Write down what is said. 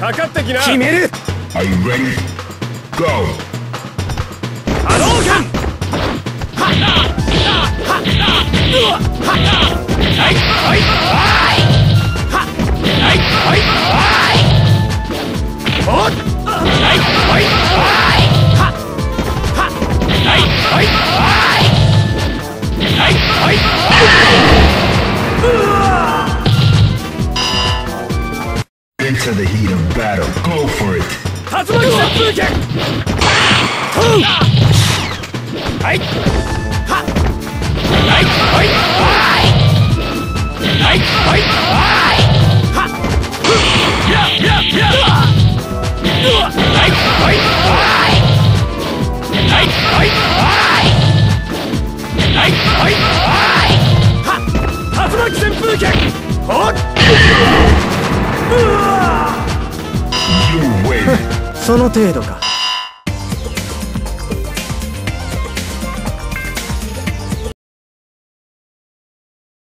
かかってきな決める Are you ready? Go! to the heat of battle. Go for it. Tatsumaki Senpu その程度か。